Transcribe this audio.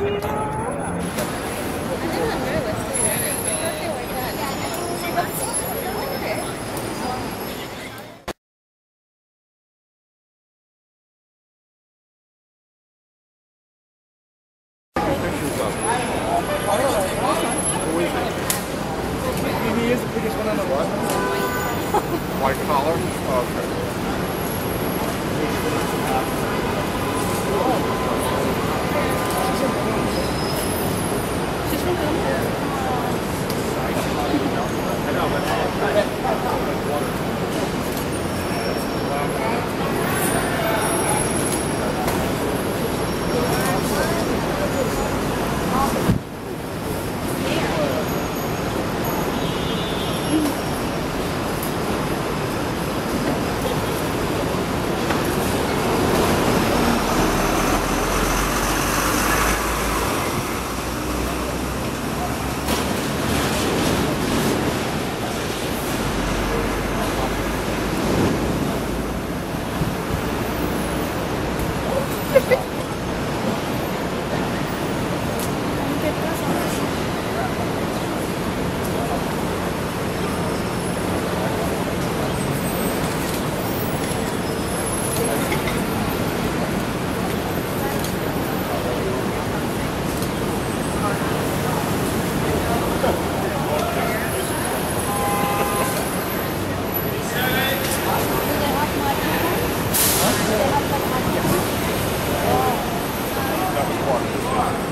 He is the biggest one in the world. White collar? Oh, okay. Ha, ha, ha. Come on.